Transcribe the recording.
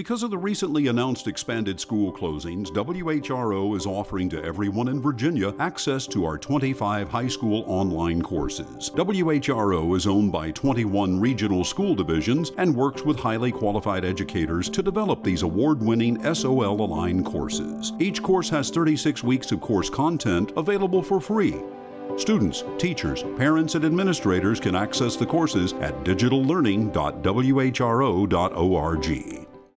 Because of the recently announced expanded school closings, WHRO is offering to everyone in Virginia access to our 25 high school online courses. WHRO is owned by 21 regional school divisions and works with highly qualified educators to develop these award winning SOL aligned courses. Each course has 36 weeks of course content available for free. Students, teachers, parents, and administrators can access the courses at digitallearning.whro.org.